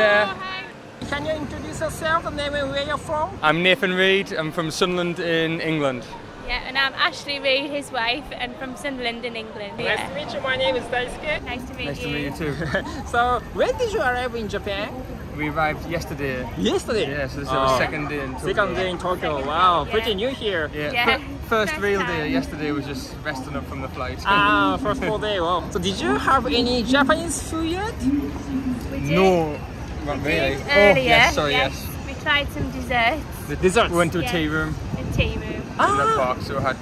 there. Can you introduce yourself, the name and where you're from? I'm Nathan Reed. I'm from Sunderland in England. Yeah, and I'm Ashley Reid, his wife, and from Sunderland in England. Nice Yeah. to meet you. My name is Daisuke. Nice to meet Nice you. to meet you too. So, when did you arrive in Japan? We arrived yesterday. Yesterday. Yeah, so this is Oh. our second day in Tokyo. Second day in Tokyo. Wow, pretty new here. Yeah. Yeah. First First real time. day. Yesterday was just resting up from the flight. Ah, first full day. Wow. So, did you have any Japanese food yet? We did, no, not we really. did oh, earlier. yes, sorry, yes. We tried some desserts The Desserts. We went to a Yeah. tea room in tea room. in the Ah, park, so we had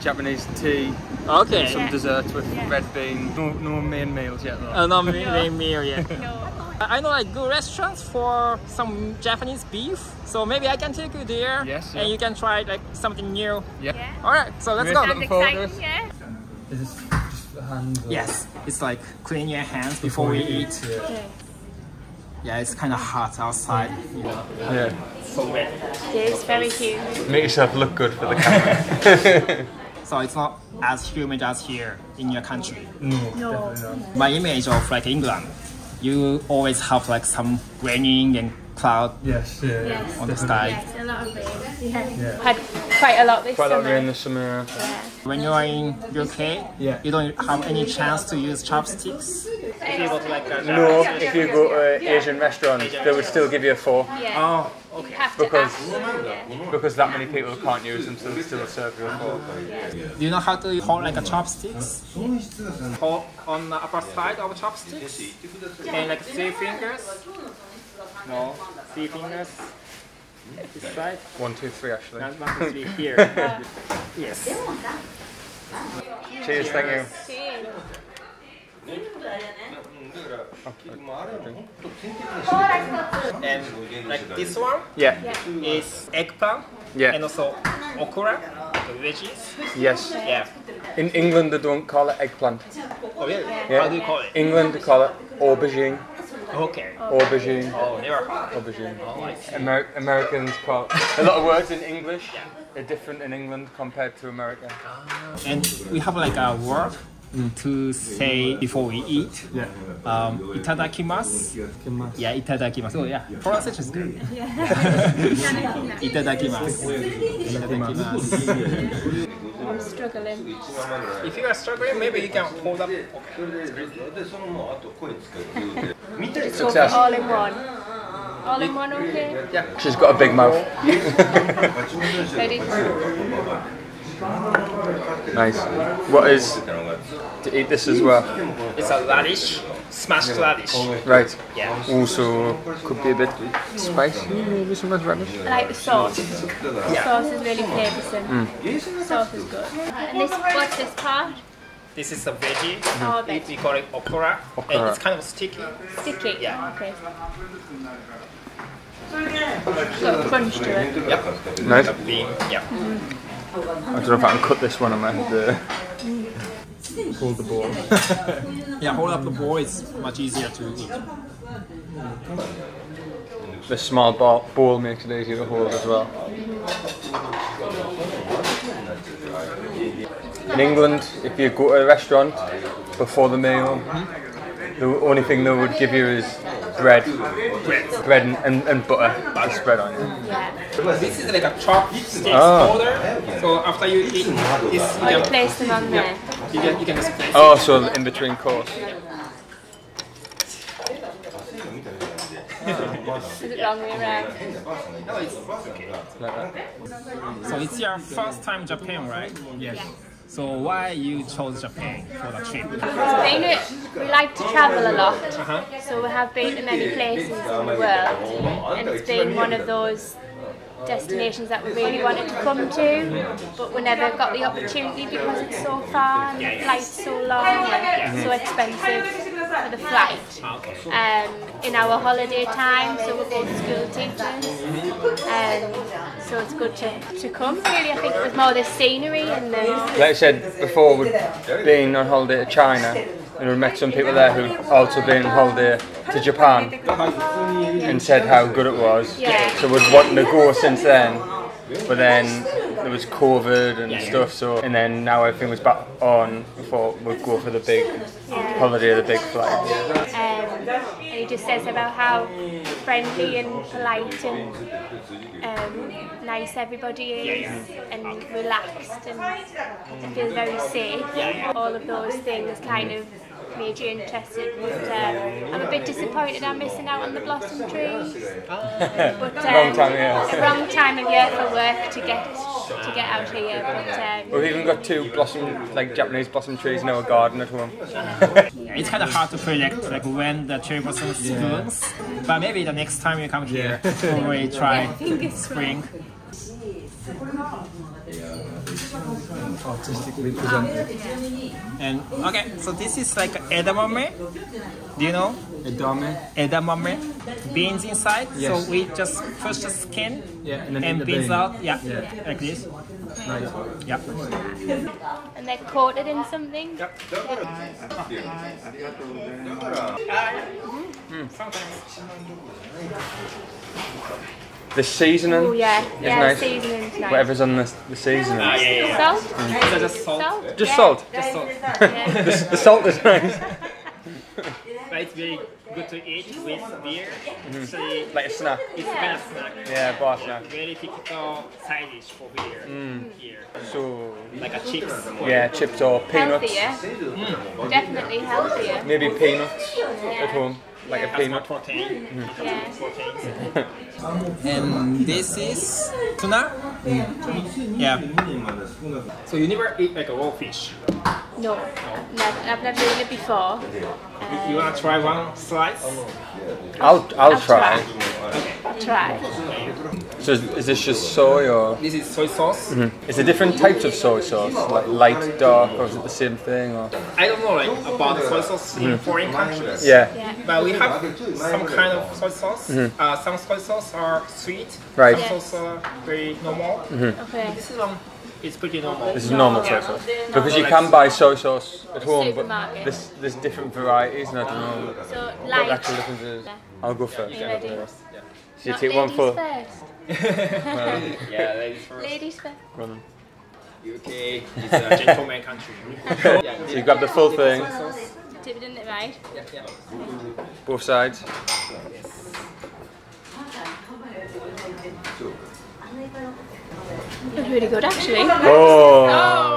Japanese tea, okay. some Yeah. desserts with Yeah. red bean. No, no main meals yet though. Uh, no main main meal yet. No. I I know like good restaurants for some Japanese beef, so maybe I can take you there. Yes, And you can try like something new. yeah. Yeah. All right, so let's Great. go. Sounds Sounds Looking forward to exciting, yeah. Is this just the hands? Yes, it's like clean your hands before we eat. Yeah. Yeah, it's kind of hot outside. You know, yeah. so wet. It is very huge. Make yourself look good for the camera. So it's not as humid as here in your country. no, No. My image of like England, you always have like some raining and cloud Yes, yeah. Yes. on the sky. Yes, a lot of rain. Yeah. Yeah. Had quite a lot this Quite a lot summer. of rain this summer. Yeah. When you are in UK, Yeah. you don't have any chance to use chopsticks. If you go to like a No, if you go to an Asian restaurant, they would still give you a four. Yeah. Oh, okay. Because- ask. Yeah. because that many people can't use them, so they still serve you a fork. Do you know how to hold like a chopsticks? Hold on the upper side of chopsticks and like three fingers. No, three fingers. This side. One, two, three, actually. One, two, three here. yes. Cheers, thank you. Cheers. And like this one Yeah, is eggplant yeah, and also okra, veggies. yes. Yeah. In England, they don't call it eggplant. Oh really? Yeah. How do you call it? England, they call it aubergine. Okay. Aubergine. Oh, never heard. Aubergine. Oh, I see. Amer- Americans call a lot of words in English are different in England compared to America. And we have like a word to say before we eat. Yeah. Um, itadakimasu. Yeah, itadakimasu. Oh yeah, pronunciation is good. itadakimasu. Itadakimasu. I'm struggling. If you are struggling, maybe you can hold up. Okay. So Success. all in one. All in one, okay? Yeah. She's got a big mouth. Ready? Nice. What is to eat this as well? It's a radish, smashed radish. Right. Yeah. Also, could be a bit spicy, maybe some radish. I like the sauce. The sauce is really flavoursome. Mm. Sauce is good. And this, what's this part? This is a veggie. Mm-hmm. Oh, We, we call it okra, Okra. and it's kind of sticky. Sticky. Yeah. Okay. Got a crunch to it. Yep. Nice. Bean. Yeah. I don't know if I can cut this one on my head. Hold the ball. Yeah. Hold up the ball. It's much easier to eat. The small ball, bowl makes it easier to hold as well. In England, if you go to a restaurant before the meal, the only thing they would give you is bread, Bread. bread and, and, and butter to spread on it. Yeah. This is like a chopstick Ah. holder. So after you eat this, you Oh, you place them on there. You can, you can just place Oh, so in between course. Is it wrong way around? No, it's okay. Like that. So it's your first time in Japan, right? Yes. So why you chose Japan for the trip? Being it, we like to travel a lot, Uh-huh. so we have been to many places in the world, and it's been one of those destinations that we really wanted to come to, but we never got the opportunity because it's so far and the flight's so long and so expensive for the flight. Um, in our holiday time, so we're both school teachers, um, so it's good to, to come. Really, I think it was more the scenery and the Like I said before, we've been on holiday to China and we met some people there who'd also been on holiday to Japan and said how good it was. Yeah. So we'd wanted to go since then, but then there was COVID and Yeah, yeah. stuff. So and then now everything was back on. We thought we'd go for the big Yeah. holiday, the big flight. Um, and he just says about how friendly and polite and um, nice everybody is and relaxed and it feels very safe. All of those things kind of made you interested. But um, I'm a bit disappointed I'm missing out on the blossom trees. But, um, Wrong time of year. Wrong time of year for work to get to get out here. But um, We've even got two blossom, like Japanese blossom trees in our garden at home. Yeah, it's kind of hard to predict like when the cherry blossoms blooms, but maybe the next time you come here, we try spring. Artistically presented. And okay, so this is like edamame. Do you know Edamame. edamame? Beans inside. Yes. So we just first the skin Yeah, and then and the beans bean. out. Yeah, Yeah. like this. Nice. Yeah. and they're coated in something. Mm-hmm. The seasoning Oh yeah, is yeah. nice. Seasoning's nice. Whatever's on the, the seasoning. Ah, yeah, yeah. Salt. So just salt. Salt. Just Yeah. salt. Just salt. The, the salt is nice. But it's very good to eat with beer. Mm-hmm. Actually, Like a snack. it's kind of snack. Yeah, bar snack. Very typical side dish for beer mm. here. So Like a chips. yeah, chips or peanuts. Healthier. Mm. Definitely healthier. Maybe peanuts at home, like a peanut. more protein. Mm. Yeah. Proteins. and this is tuna. Yeah. So you never eat like a raw fish. No. Never, I've never eaten it before. You, you wanna try one slice? I'll I'll I'll try. I'll try. So is, is this just soy or This is soy sauce. Mm-hmm. is there different types of soy sauce, like light, dark, or is it the same thing? Or I don't know like about soy sauce in mm-hmm. foreign countries. yeah, Yeah. But we have some kind of soy sauce. Mm-hmm. Uh, some soy sauce are sweet. Right. Some sauce are very normal. Okay. This is um, one is pretty normal. this is normal soy sauce because you can buy soy sauce at home, but there's there's different varieties, and I don't know So what light. actual difference is. I'll go first. Are you ready? So you Not take one ladies for first. Yeah, ladies first. Ladies first. run. UK is a gentleman country. yeah, So you grab the full thing, Dip it in it right. yeah, yeah. both sides. It's really good actually. Oh, Oh no.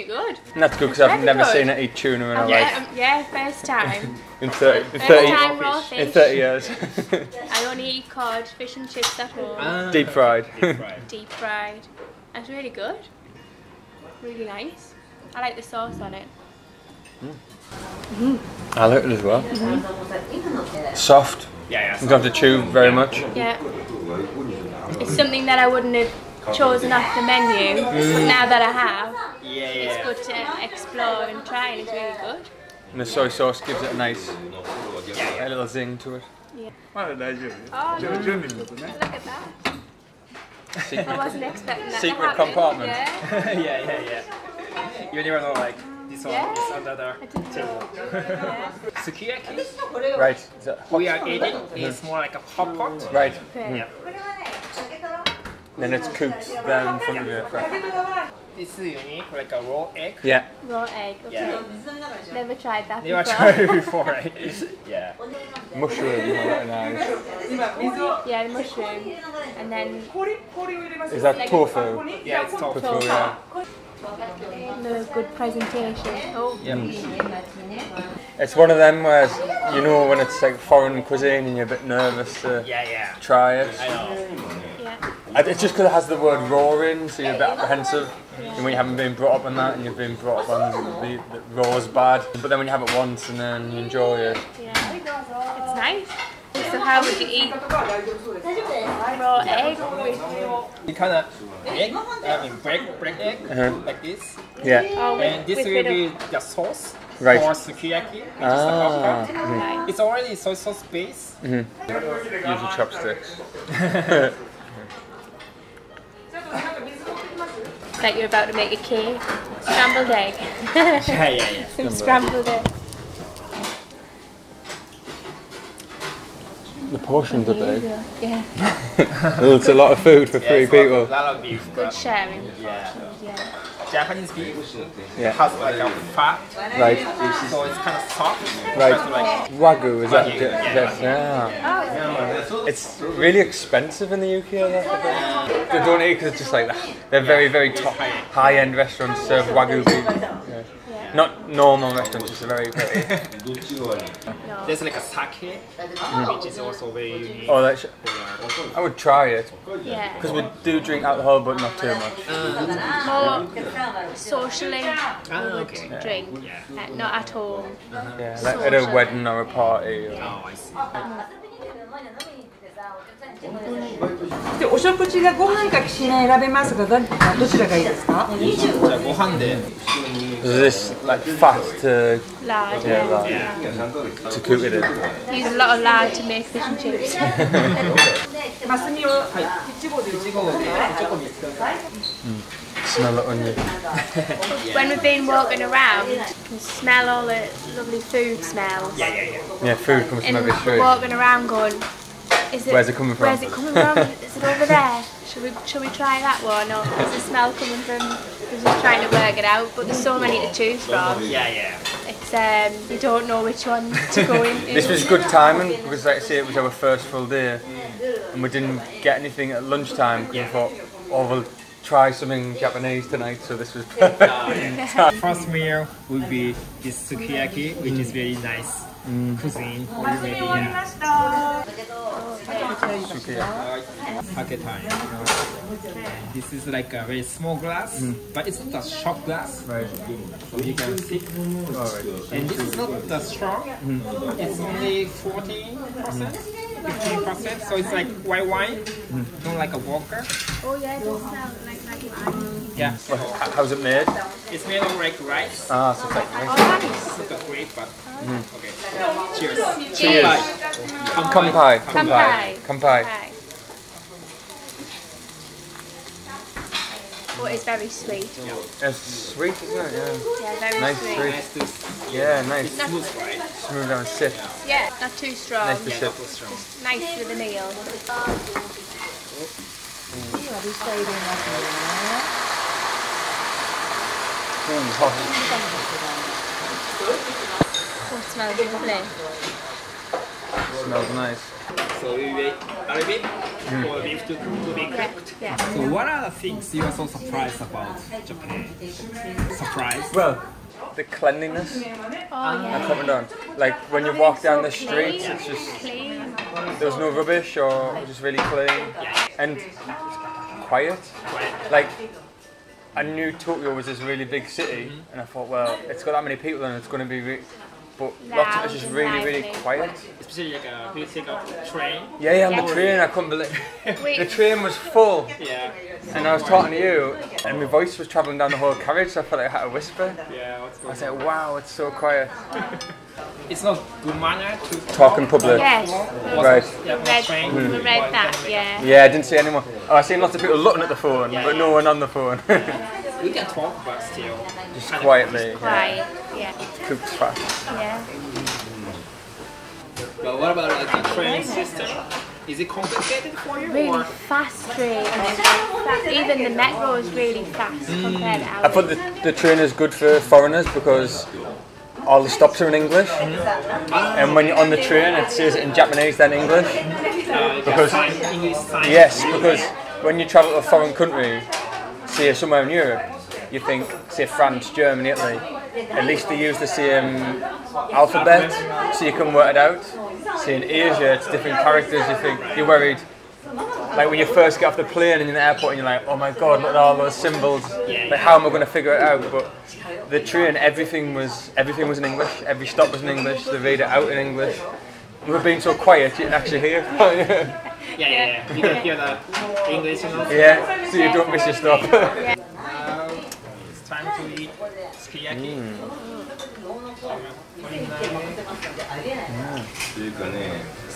It's really good. And that's good because I've never good. seen it eat tuna in my Yeah, life. um, yeah, first time. In 30, in First 30, time raw in 30 years. I only eat cod, fish and chips at home. Deep fried. Right. Deep fried. It's really good. Really nice. I like the sauce on it. I like it as well. Mhm. Soft. Yeah, You yeah. don't have to chew very much. Yeah. It's something that I wouldn't have chosen off the menu, but mm. now that I have, Yeah, it's good to explore and try and it's really good. And the soy sauce gives it a nice, Yeah, a little zing to it. Yeah. What a nice oh, no. Look at that. I Secret. wasn't expecting that Secret compartment. Yeah. yeah, yeah, yeah. You never know, like, this one Yeah. is under the table. Sukiyaki, Right. Is that hot? we are eating, It's mm. more like a hot pot. Right. Okay. Mm. Yeah. Then it's cooked there in front of you. Right. This is unique, like a raw egg. Yeah. Raw egg. Okay. Yeah. Never tried that Never before. tried it before, right? yeah. Mushroom. Very nice. Yeah, mushroom. And then Is that tofu? Yeah, it's tofu. Tofu, yeah. the good presentation. Oh, It's one of them where you know when it's like foreign cuisine and you're a bit nervous to Yeah, yeah. try it. I know. Yeah. It's just because it has the word raw in, so you're a bit apprehensive. And when you haven't been brought up on that and you've been brought up on the, the raw's bad. But then when you have it once and then you enjoy it. Yeah. It's nice. So how would you eat raw egg with You kind of egg, I mean break, break egg, Uh-huh. like this. Yeah. oh, with, And this will be the sauce Right. for sukiyaki, which is the Ah. hot pot. right. It's already soy sauce base. Use your chopsticks. like you're about to make a cake. Scrambled egg. Yeah, yeah, yeah. Some scrambled egg. the portions are big. Yeah, it's a lot of food for three people. A lot of beef. good sharing. Yeah. Yeah. Japanese beef Yeah. has like a fat, Right, so it's kind of soft. right. Like Wagyu, is that? That's, yeah. It's really expensive in the UK. They don't eat because it's just like that. They're very, very top, high-end restaurants serve Wagyu beef. Yeah. Not normal restaurants, just very, very. there's like a sake, which is also very unique. Oh, that's. Uh, I would try it Yeah. because we do drink alcohol, but not too much. More socially, ah, we would okay. drink, uh, not at home. Yeah, like at a wedding or a party. Or, Oh, I see. Mm. でお食事がご飯かきしめ選べますがどどちらがいいですかじゃあご飯で Is this like fat to Lard, yeah, yeah. like, to cook it in? Use a lot of lard to make fish and chips. マスミを1号で1号で Smell the onion. when we've been walking around, you can smell all the lovely food smells. Yeah, food comes from And every we're street. walking around going, is it, Where's it coming from? Where's it coming from? is it over there? Should we, should we try that one? Or is the smell coming from, we're just trying to work it out, but there's so many to choose from. Yeah, yeah. It's, um, you don't know which one to go in. This was good timing because, like I say, it was our first full day, and we didn't get anything at lunchtime. Because we thought, oh, we'll try something Japanese tonight, so this was perfect. First meal would be this sukiyaki, which is very nice cuisine. Maybe, yeah. Sake time. This is like a very small glass, mm. but it's not a shot glass. Right. So you can see. And this is not that strong. Mm. It's only 40%, 15%. So it's like white wine, mm. not like a vodka. Oh yeah, it does smell like, like wine. Yeah. Well, How's it made? It's made of like rice. Ah, so it's like Oh nice. It's not great, but okay. Cheers. Cheers. kampai. Kampai. Kampai. Right. But it's very sweet. Yeah. It's sweet, isn't it? Yeah. Yeah, very Nice sweet. sweet. Nice to Yeah, nice. Not, Smooth down, sip. yeah, not too strong. Nice to sip. Nice with a meal. 割 Ooh, hot. Oh, smells lovely. Smells nice. So we wait a mm. beef to, to be cooked. Yeah. So what are the things you are so surprised about Japan? Surprised? Well, the cleanliness oh, yeah. Covenant. Like when you walk down the streets, it's just there's no rubbish or just really clean and quiet. Like I knew Tokyo was this really big city, mm-hmm. and I thought, well, it's got that many people and it's going to be, re- but lots of it's just really, really Lively. quiet. Especially like a, you take a train. Yeah, yeah, on the train, I couldn't believe. The train was full, Yeah. and I was talking to you, and my voice was travelling down the whole carriage, so I felt like I had to whisper. Yeah, what's going on? I going was like, wow, it's so quiet. It's not good manner to Talk in public. yes. Right. Yeah, on the Read, train. we mm. read that, yeah. Yeah, I didn't see anyone. Oh, I seen lots of people looking at the phone, but no one on the phone. We can talk, but still. Just quietly. Quiet, yeah. Cooked fast. Yeah. But what about like the train system? Is it complicated for you Really or? fast train. Even the metro is really fast compared to ours. I ours. thought the, the train is good for foreigners because all the stops are in English, and when you're on the train, it says it in Japanese then English. Uh, Because- sign, English sign. Yes, because when you travel to a foreign country, say somewhere in Europe, you think, say France, Germany, Italy, at least they use the same alphabet, so you can work it out. Say in Asia, it's different characters. You think you're worried. Like when you first get off the plane in the airport, and you're like, oh my god, look at all those symbols. Like how am I going to figure it out? But the train, everything was everything was in English. Every stop was in English. They read it out in English. We were being so quiet, you can actually hear. Yeah, yeah, yeah. You can hear the English announcement. yeah, so you don't miss your stop. Now it's time to eat sukiyaki.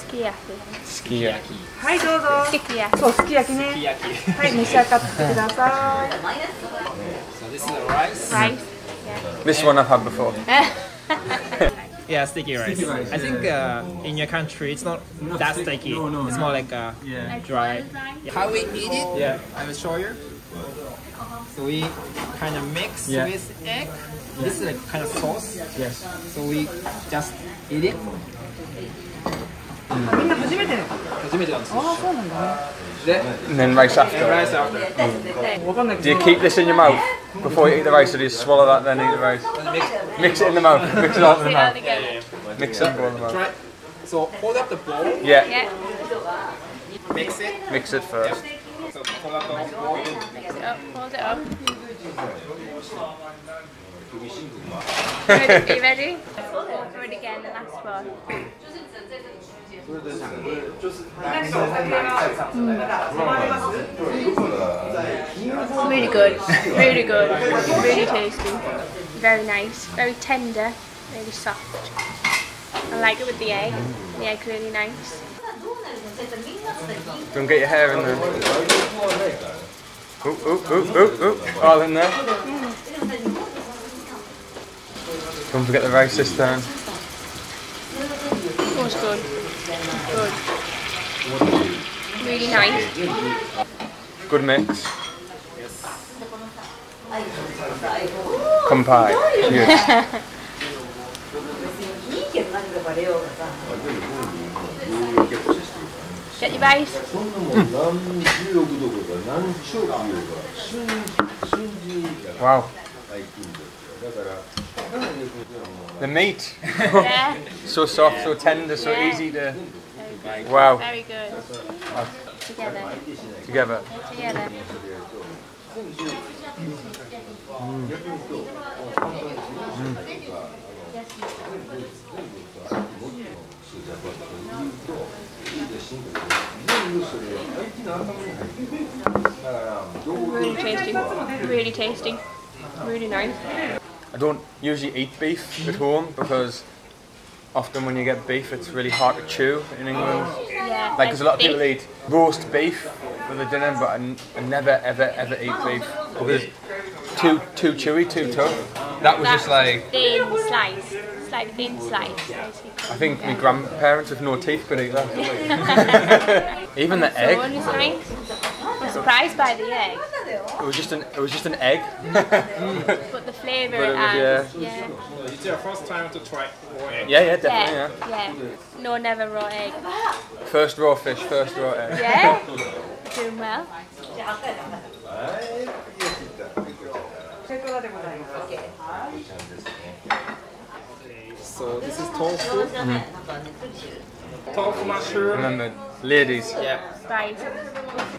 Sukiyaki. Ski. はいどうぞ Sukiyaki. そうすき焼きね Sukiyaki. はい召し上がってください So this is the rice. Rice. This one I've had before. Yeah. Yeah, sticky rice. Sticky rice, I think yeah. uh, in your country it's not Not that stick- sticky. no, no, it's no. more like uh, Yeah. dry. Boiled rice. How we eat it? Yeah, I will show you. So we kind of mix Yeah. with egg. This is like kind of sauce. Yes. So we just eat it. みんな初めて初めてなんですよ。ああそうなんだねで、 and then race after. Yeah, race after. Mm. Do you keep this in your mouth before you eat the rice, or do you swallow that then eat the rice? Mix, it in the mouth. Mix it up in the mouth. Mix it up in the mouth. So hold up the bowl. Yeah. yeah. Mix it. Mix it first. Hold. Mix it up. Hold it up. Are you ready? Ready again, the last one. Really good, really good, really tasty, very nice, very tender, very soft. I like it with the egg. The egg really nice. Don't get your hair in there. Ooh, ooh, ooh, ooh, ooh. All in there. Don't forget the rice this time. It's good good. Really nice. Good mix. Kampai. Cheers. Get your base. Mm. Wow. The meat. Yeah. so soft, so tender, so easy to very good. Wow. Very good. Together. Together. Together. Really tasty. Really tasty. Really nice. I don't usually eat beef at home because often when you get beef, it's really hard to chew in England. Yeah. Like, because a lot of people eat roast beef for the dinner, but I, n- I never, ever, ever eat beef because it's too, too chewy, too tough. That was just like, thin slice. It's like thin slice. I think my grandparents with no teeth could eat that. Even the So egg, surprised by the egg. It was just an it was just an egg. but the flavour but yeah. yeah. It's your first time to try raw egg. Yeah, yeah, definitely, yeah. yeah. No, never raw egg. First raw fish, first raw egg. Yeah. Doing well. So this is tofu. Mm -hmm. Tofu mushroom. Remember, ladies. Yeah base.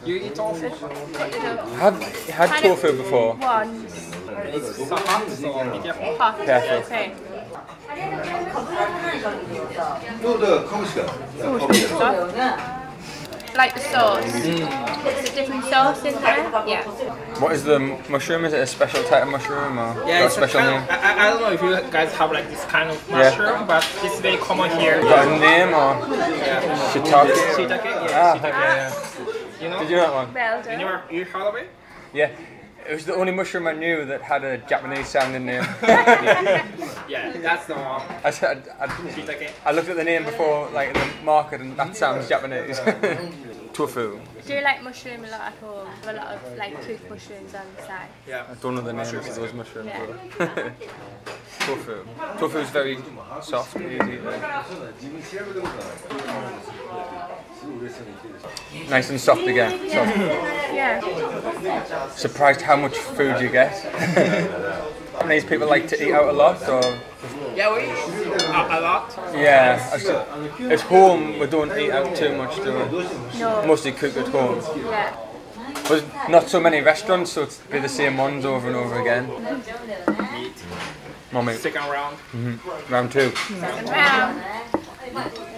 You eat tofu? Have had kind tofu of, before? Once. It's hot, Okay. No, the kongska. Like the sauce. Mm. It's a different sauce, isn't there? Yeah. What is the mushroom? Is it a special type of mushroom or yeah, it's a special name? I, I, don't know if you guys have like this kind of mushroom, yeah. but it's very common here. You a name or yeah. shiitake? Shiitake. Ah, shiitake. yeah, You know? Did you know that one? Well You done. you heard of? Yeah. It was the only mushroom I knew that had a Japanese sounding name. Yeah, that's the one. I, said, I, Shiitake. I looked at the name before, like in the market, and that sounds Japanese. Tofu. Do you like mushroom a lot at home? A lot of like cooked mushrooms on the side. Yeah. I don't know the names of those mushrooms. Yeah. but- Tofu. Tofu is very soft, easy. Nice and soft again. Soft. Yeah. Surprised how much food you get. These people like to eat out a lot, so. Yeah, we eat a, lot. Yeah, at home we don't eat out too much, do we? No. Mostly cook at home. Yeah. But not so many restaurants, so it's be the same ones over and over again. Meat. Mommy. Second round. Mm -hmm. Round two. Second round.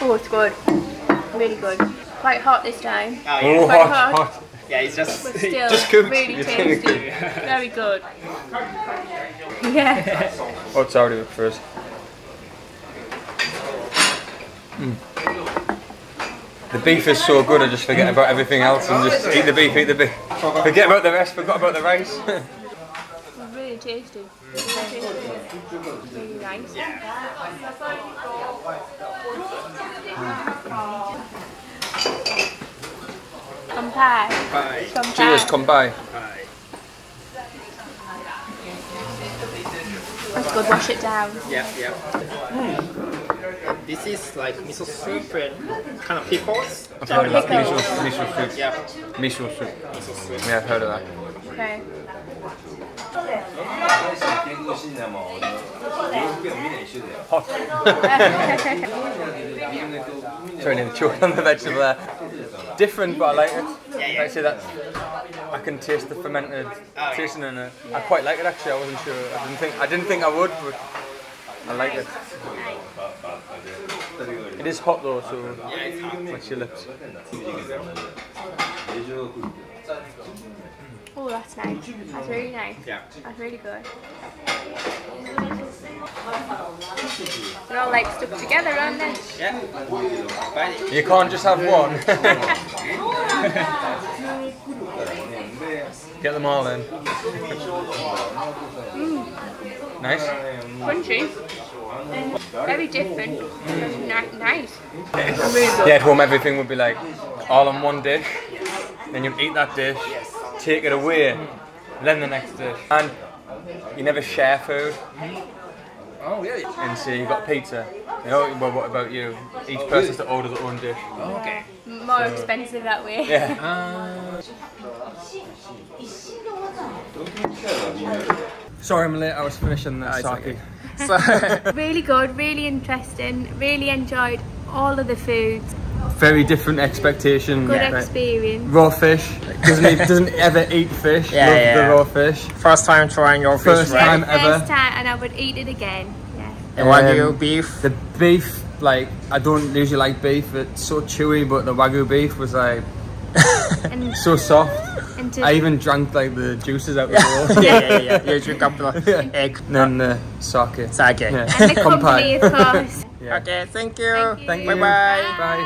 Oh, it's good. Really good. Quite hot this time. Oh, Oh, yeah. Quite hot, hot. hot. yeah, it's just But still Just cooked. really You're tasty. Very good. Yeah. Oh, it's already up first. Hmm. The beef is so good, I just forget about everything else and just eat the beef, eat the beef. Forget about the rest, forgot about the rice. Really tasty. Really tasty. Really nice. Compare. Bye. Cheers, kampai. Bye. That's good, wash it down. Yeah, yeah. Hmm. This is like miso soup and kind of pickles. I've heard of that. Miso, miso soup. Yeah, Miso soup. miso soup. Yeah, I've heard of that. Okay. 健康診断も洋服はみんな一緒だよ Sorry, nearly choked on the vegetable there. Different, but I like it. Like I say that I can taste the fermented tasting in it. I quite like it actually. I wasn't sure. I didn't think I didn't think I would, but I like it. It is hot though, so what's your lips? Oh, that's nice. That's really nice. Yeah. That's really good. They're all like stuck together, aren't they? Yeah. You can't just have one. Get them all in. Mm. Nice. Crunchy. Very different. Nice. Yeah, at home everything would be like all on one dish. Then you'd eat that dish. Yes take it away, then the next dish. And you never share food. Oh, yeah. And so you got pizza. You know, well, what about you? Each person's to order their own dish. Okay. More expensive that way. Yeah. Uh, Sorry I'm late, I was finishing the it's sake. so, Really good, really interesting. Really enjoyed all of the foods. Very different expectation. Good Like, experience. Raw fish. Doesn't, eat, doesn't ever eat fish. Yeah, Love yeah. the raw fish. first time trying your First fish, right? time ever. First time, and I would eat it again. Yeah. And wagyu Um, beef. The beef, like, I don't usually like beef. It's so chewy, but the wagyu beef was like And, so soft. and to, I even drank like the juices out of the bowl. yeah, yeah, yeah, yeah. You drink up the egg. And then the sake. Sake. Yeah. and the company, of course. Yeah. Okay, thank you. Thank you. Bye bye. Bye.